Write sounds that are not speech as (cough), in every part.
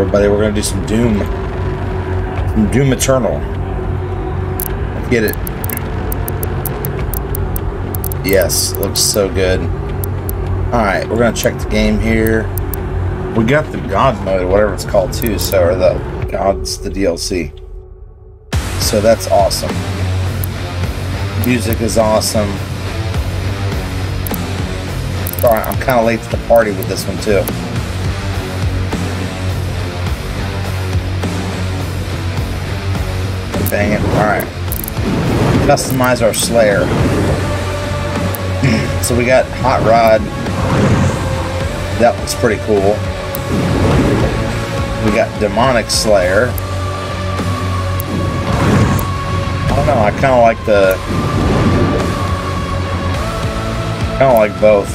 Everybody? We're gonna do some Doom. Some Doom Eternal. Let's get it. Yes, looks so good. Alright, we're gonna check the game here. We got the God mode, whatever it's called too, so or the God's the DLC. So that's awesome. Music is awesome. Sorry, I'm kinda late to the party with this one too. Bang it. Alright. Customize our Slayer. (clears throat) so we got Hot Rod. That was pretty cool. We got Demonic Slayer. I don't know, I kind of like the... kind of like both.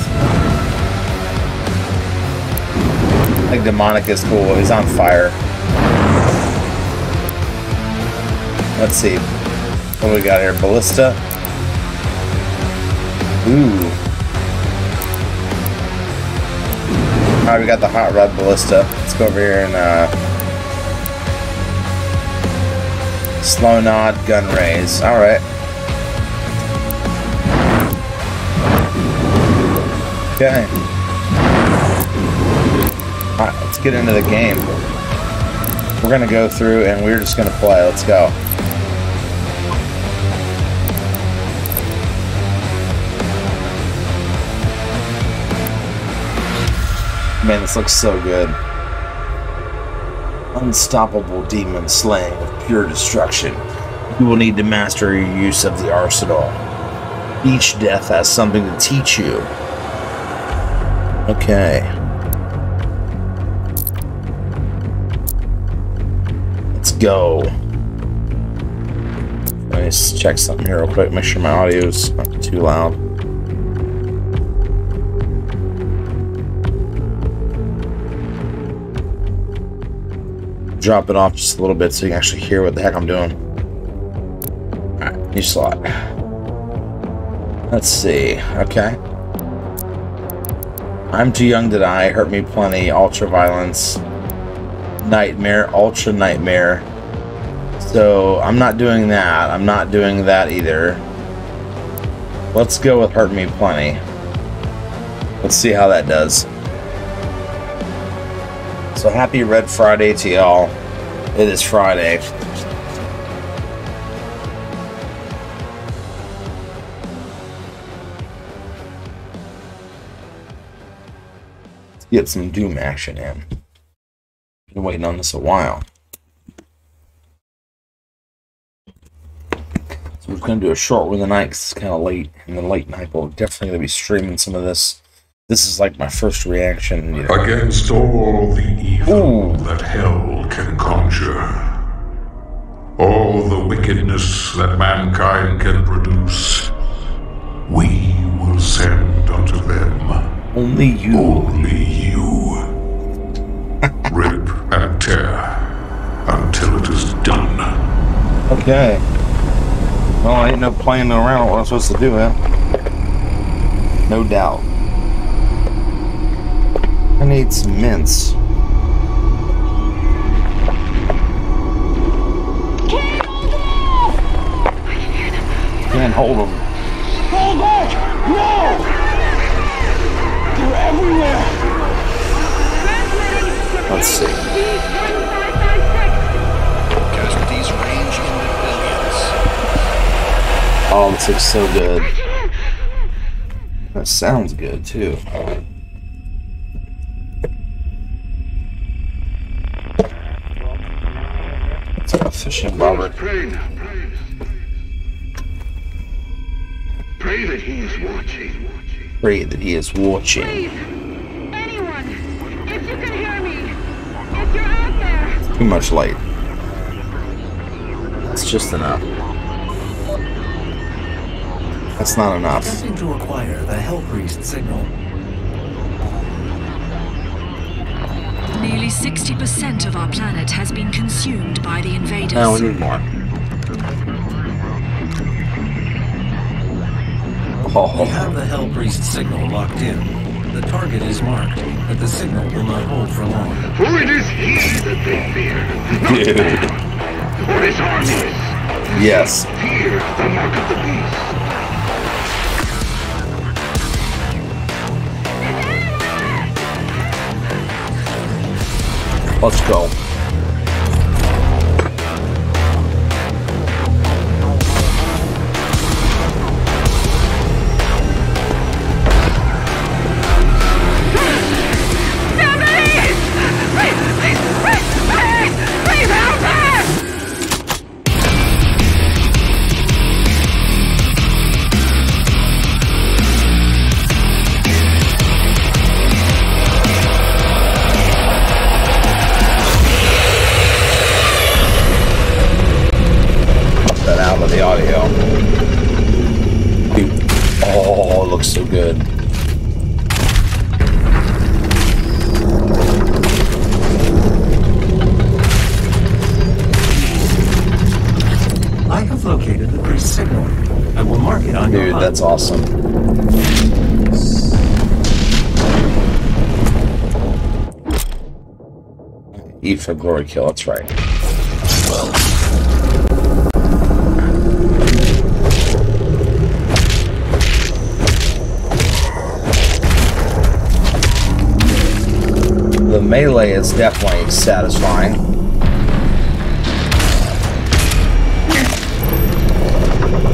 I think Demonic is cool. He's on fire. Let's see. What do we got here? Ballista. Ooh. Alright, we got the Hot Rod Ballista. Let's go over here and, uh... Slow Nod Gun Raise. Alright. Okay. Alright, let's get into the game. We're gonna go through and we're just gonna play. Let's go. Man, this looks so good. Unstoppable demon slaying of pure destruction. You will need to master your use of the arsenal. Each death has something to teach you. Okay. Let's go. Let me check something here real quick, make sure my audio is not too loud. Drop it off just a little bit so you can actually hear what the heck I'm doing. Alright, new slot. Let's see. Okay. I'm too young to die, hurt me plenty, ultra violence, nightmare, ultra nightmare. So I'm not doing that. I'm not doing that either. Let's go with hurt me plenty. Let's see how that does. So happy Red Friday to y'all. It is Friday. Let's get some Doom action in. Been waiting on this a while. So we're going to do a short one tonight because it's kind of late. And then late night, we're definitely going to be streaming some of this. This is like my first reaction. You know. Against all the evil Ooh. that hell can conjure, all the wickedness that mankind can produce, we will send unto them Only you. only you. (laughs) Rip and tear until it is done. Okay. Well, I ain't no playing around what I'm supposed to do, man. No doubt. I need some mints. Can't hold them. Hold back! No! They're everywhere! Let's see. Casualties range in the billions. Oh, this looks so good. That sounds good too. It's a fishing bobber. Pray now, pray. Pray that he is watching. Pray that he is watching. Please, anyone, if you can hear me, if you're out there, Too much light. That's just enough. That's not enough. Attempting to acquire the Hellpriest signal. Nearly 60% of our planet has been consumed by the invaders. No, we need more. Oh. We Oh, have the Hellpriest signal locked in. The target is marked, but the signal will not hold for long. For it is he that they fear, not Dude. man, or his armies. Yes. Fear the mark of the beast. Let's go. Glory kill, that's right. The melee is definitely satisfying.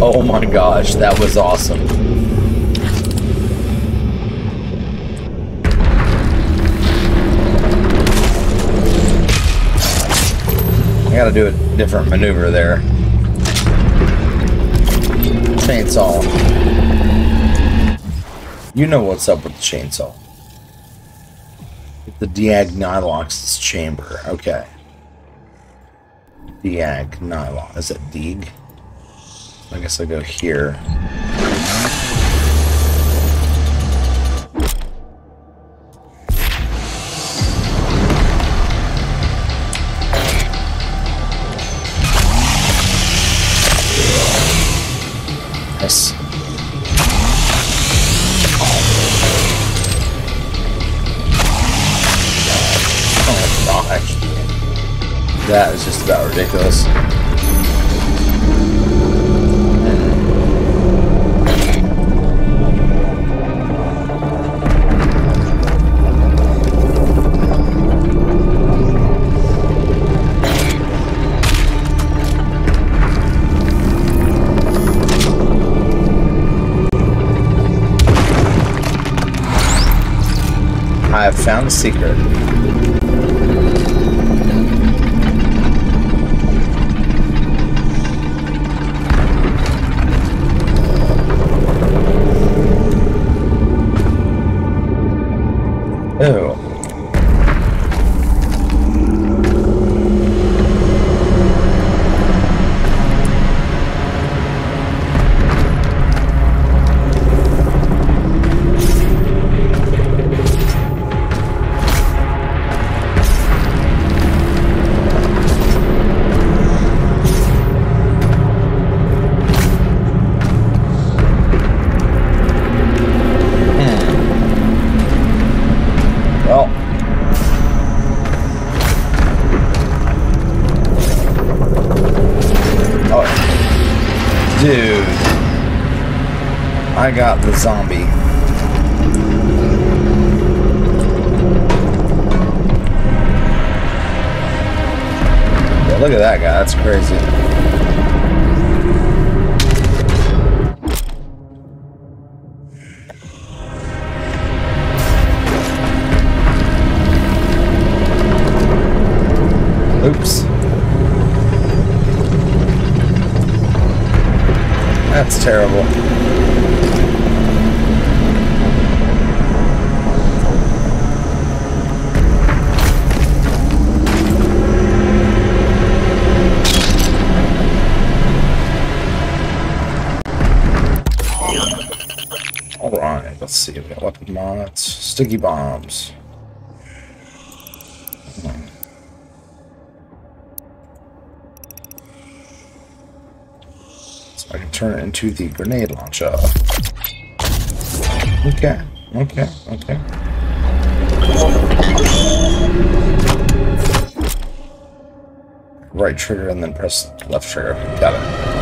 Oh my gosh, that was awesome. I gotta do a different maneuver there. Chainsaw. You know what's up with the chainsaw. The Deag Nilox chamber. Okay. Deag Nilox. Is it Deeg? I guess I go here. Nice. Oh gosh. That is just about ridiculous. Found the secret. That's crazy. Oops. That's terrible. Mods, sticky bombs. So I can turn it into the grenade launcher. Okay. Okay, okay. Right trigger and then press left trigger. Got it.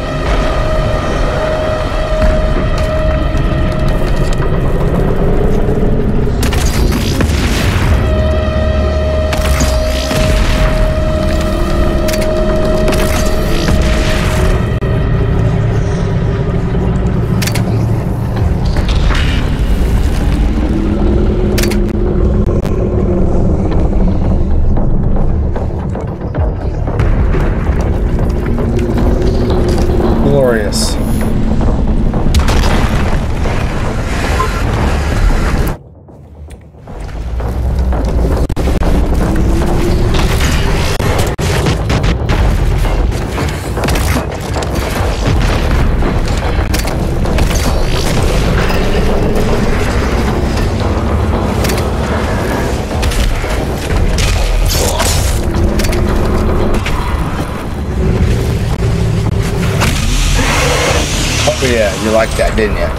Liked that, didn't you?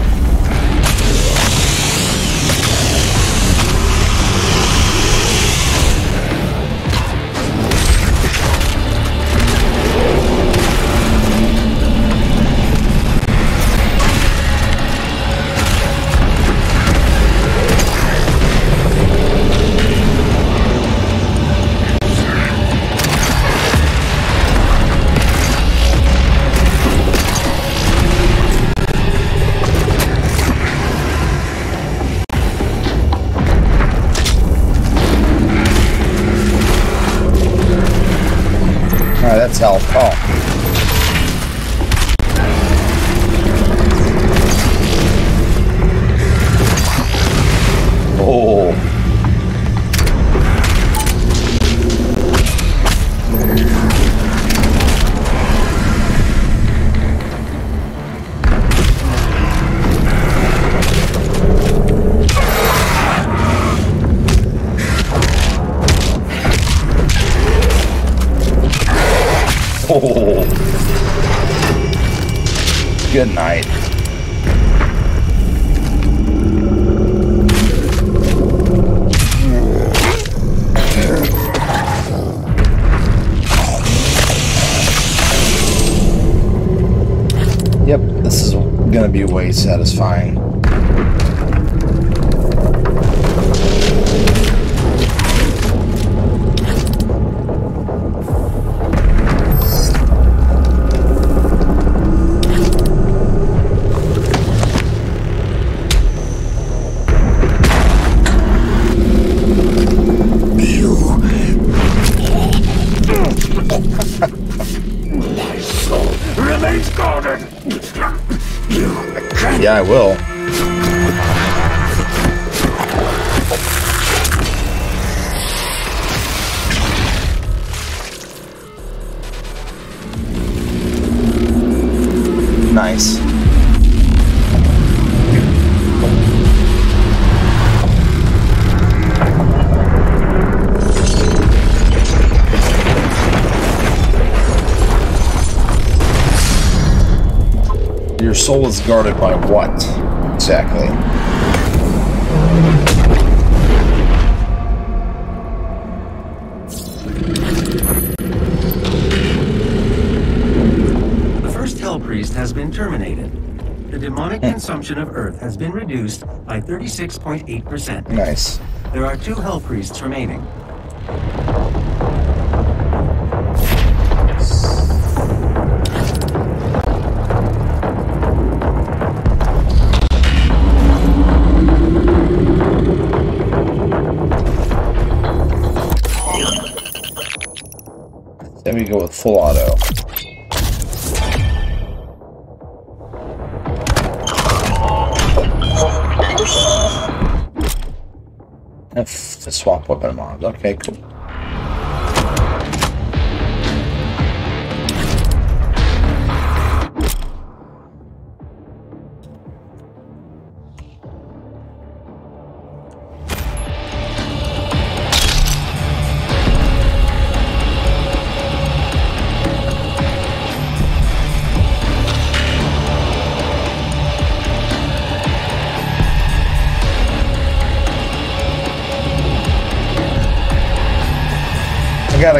Gonna be way satisfying. Soul is guarded by what? Exactly. The first Hell Priest has been terminated. The demonic hmm. consumption of Earth has been reduced by 36.8%. Nice. There are two Hell Priests remaining. Full auto. F to swap weapon mods. Okay, cool.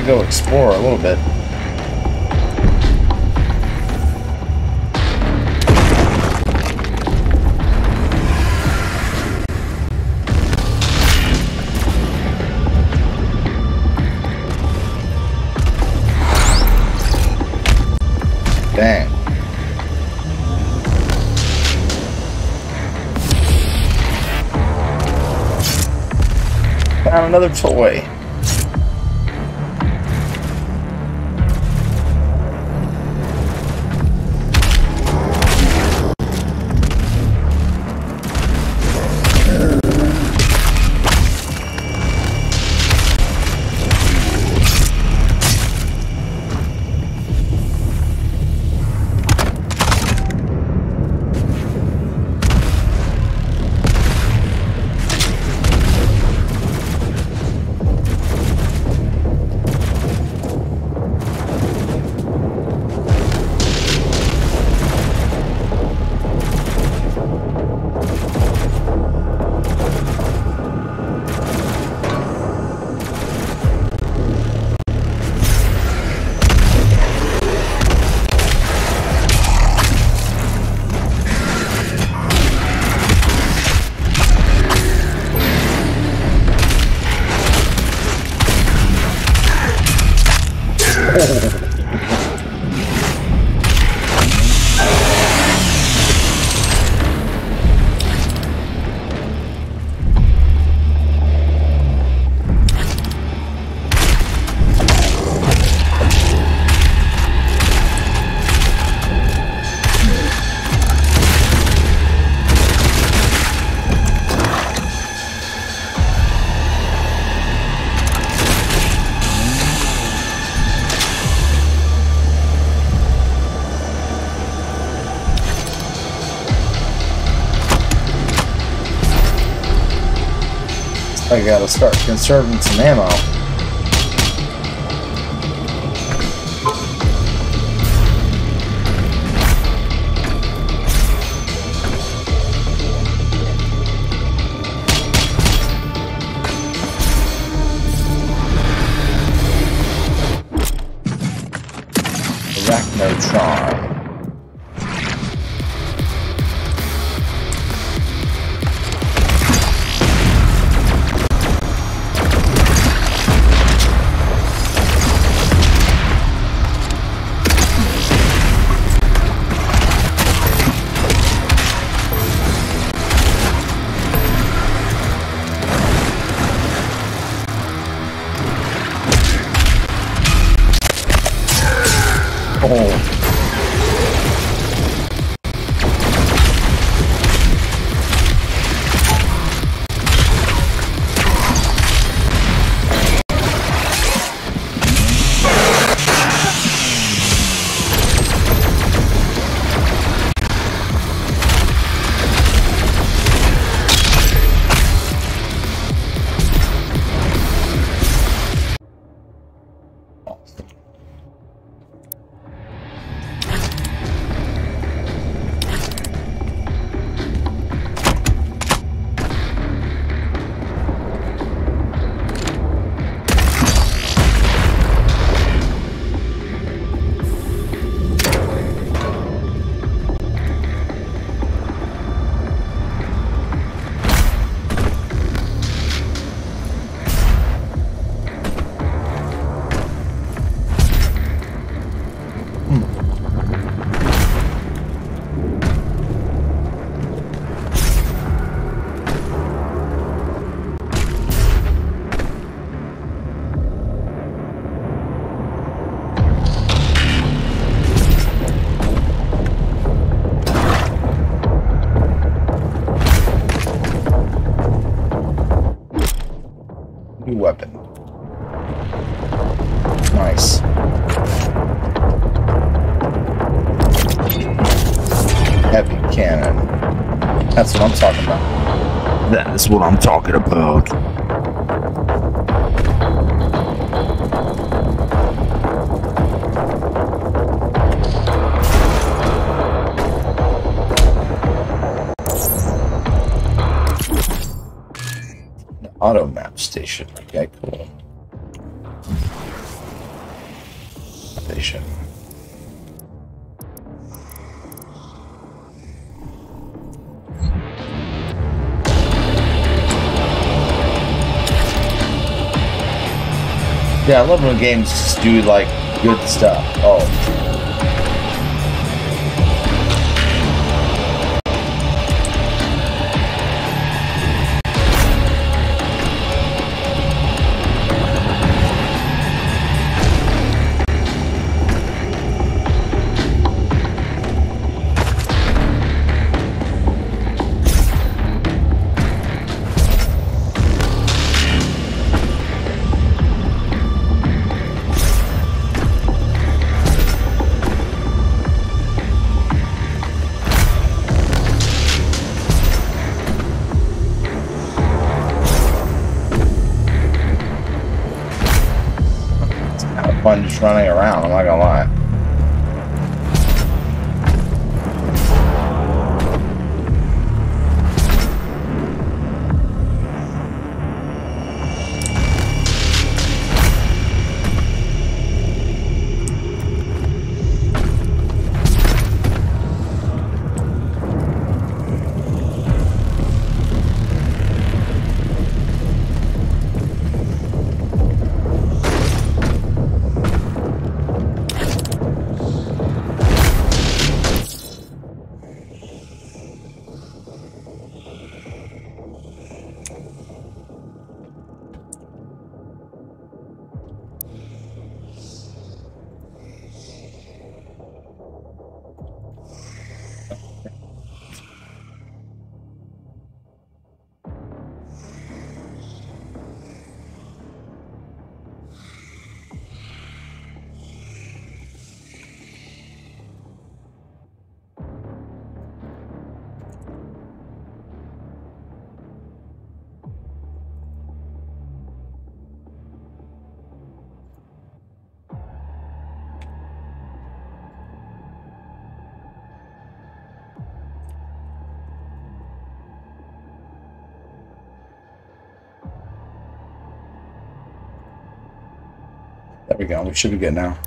Gotta go explore a little bit. Dang. Found another toy. I gotta start conserving some ammo. Heavy cannon. That's what I'm talking about. That is what I'm talking about. Auto map station. Okay, cool. station. Yeah, I love when games do like good stuff. Oh, running around. I'm not gonna lie. We go. We should be good now.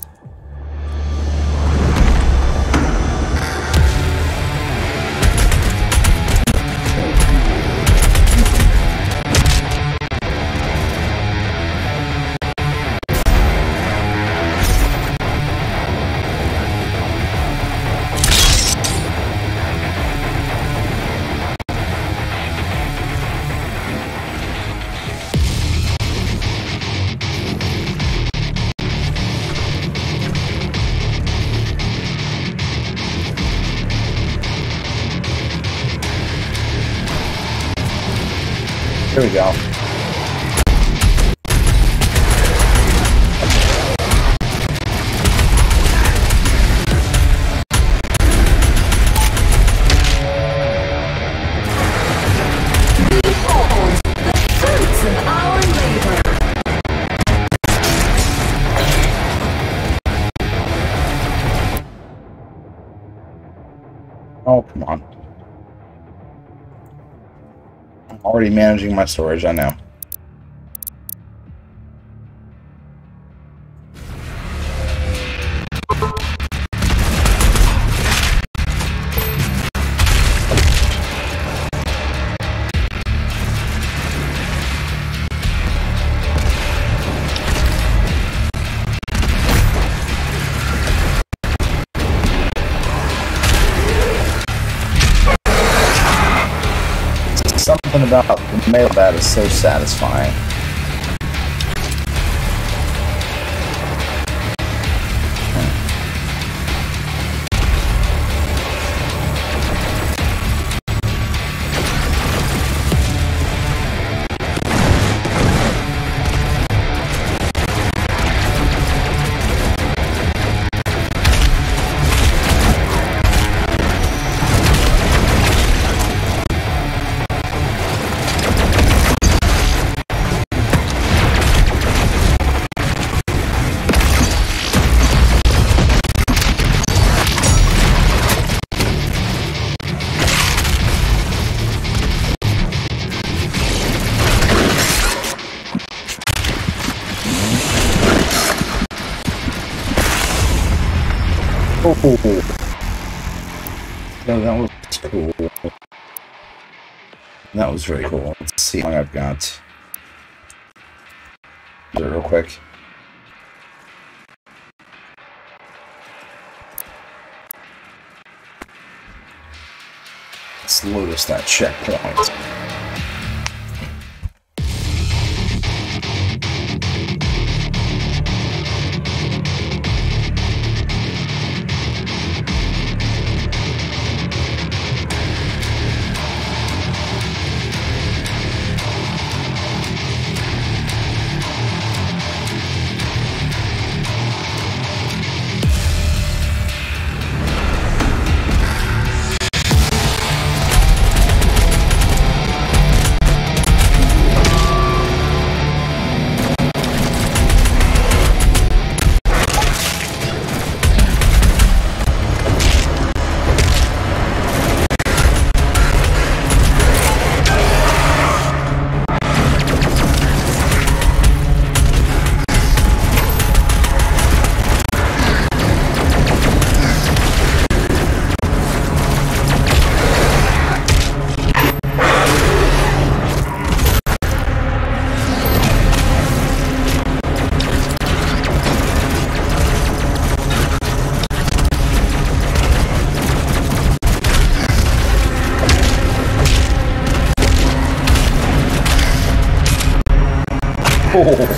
Oh, come on. I'm already managing my storage, I know. About the male bat is so satisfying. Was very cool. Let's see how long I've got. Do it real quick. Let's Lotus that checkpoint. Dude, (laughs) oh.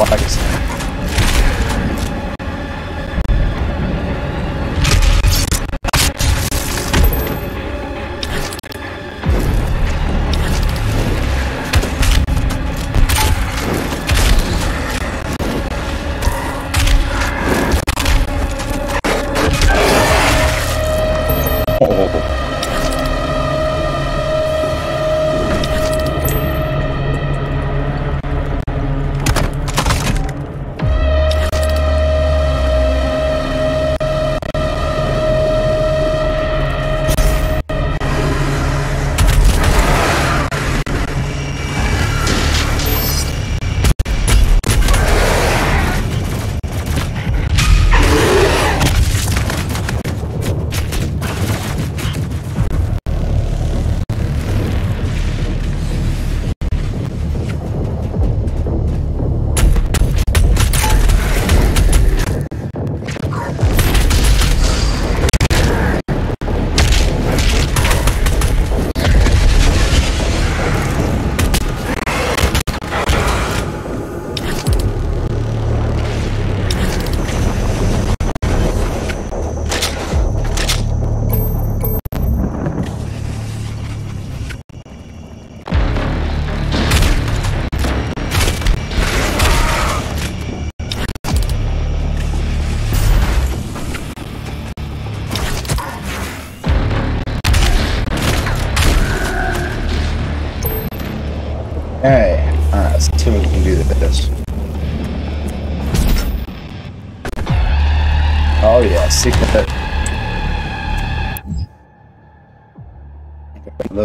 I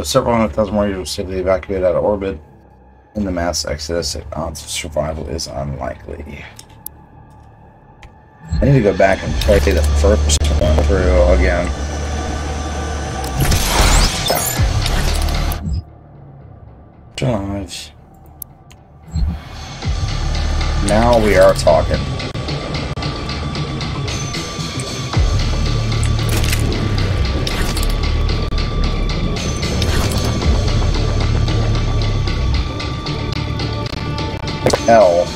several hundred thousand warriors will safely evacuate out of orbit, in the mass exodus, odds of survival is unlikely. I need to go back and play the first one through again. Drive. Now we are talking. hell.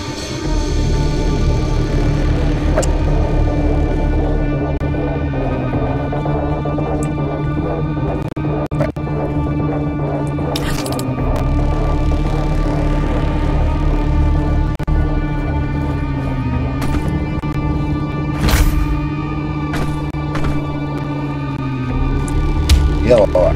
Yellow.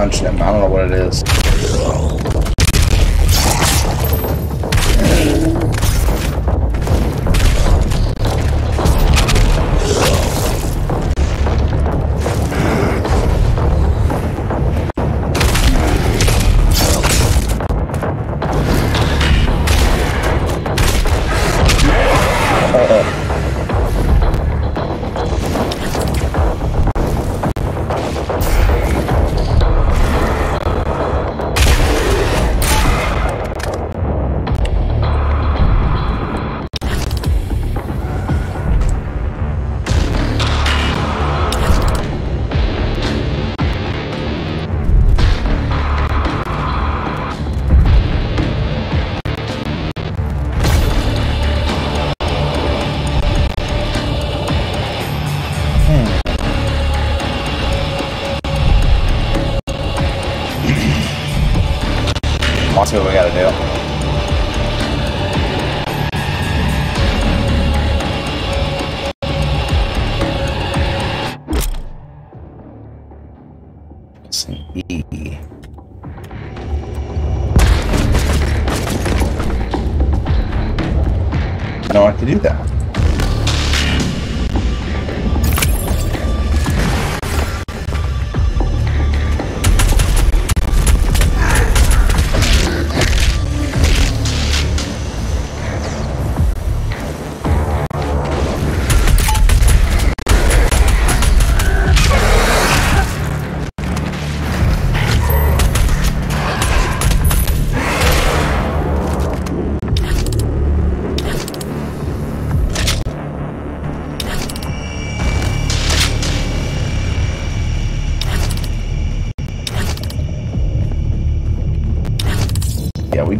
I don't know what it is.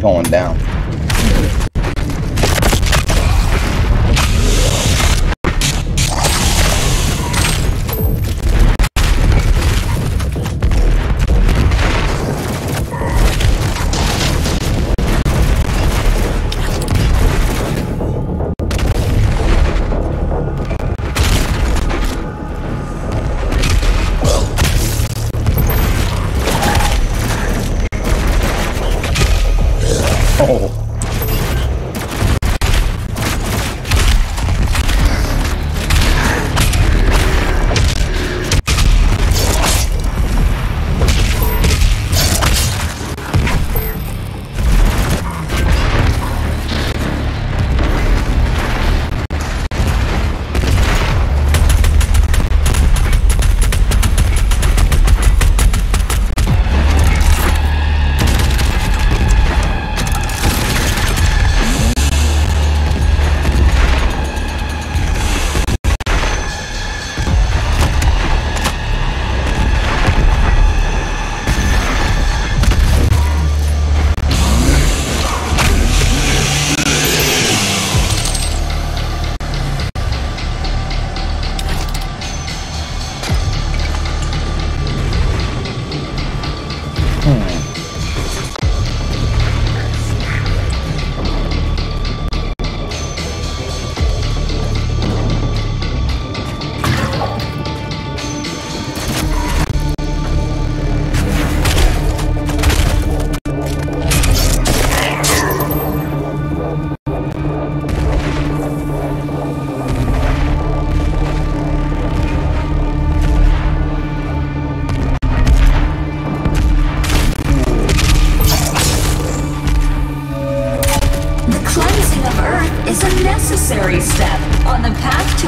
going down.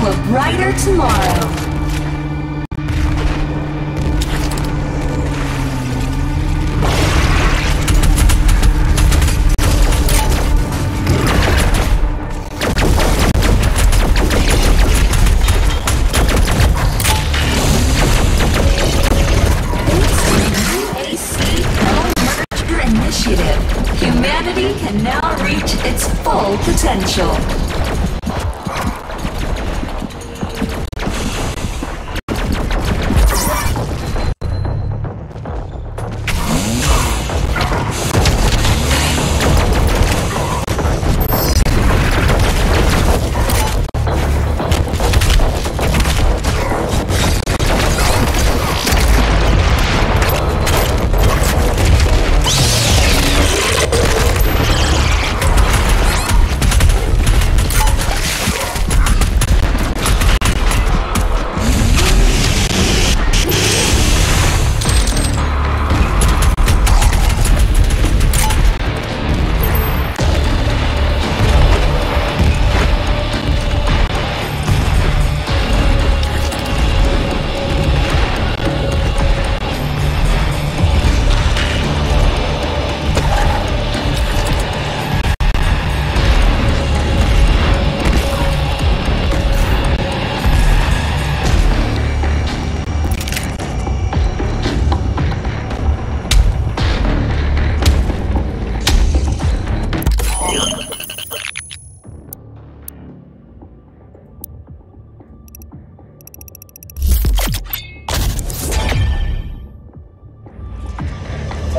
to a brighter tomorrow.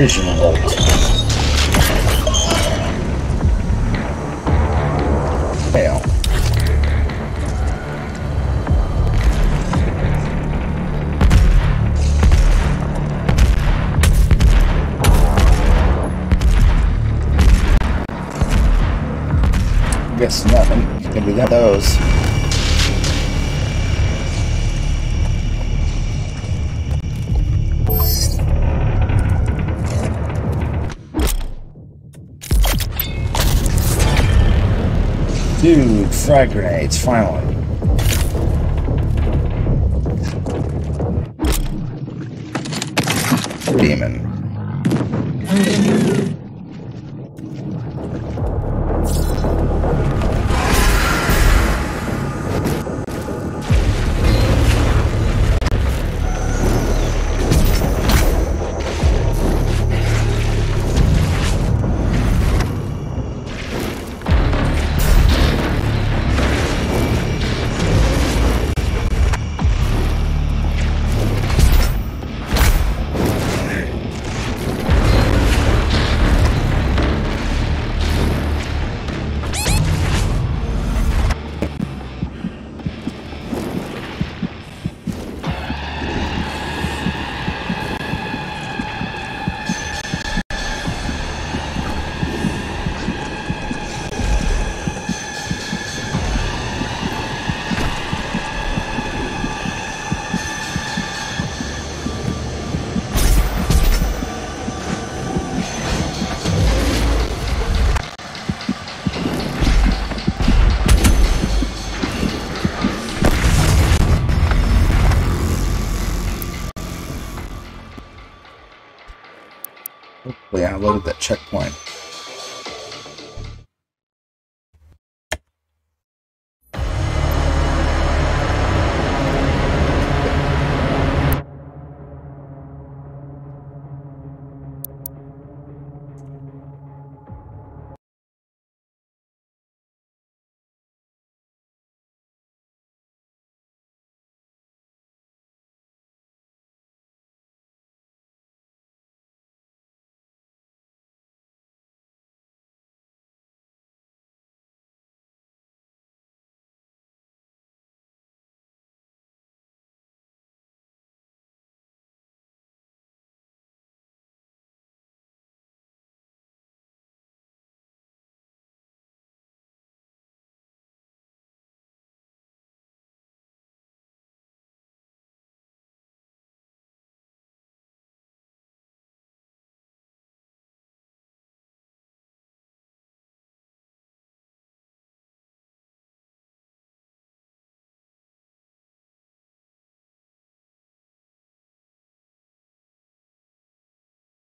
ってしまう。Frag grenades, finally. Demon. Hopefully I loaded that checkpoint.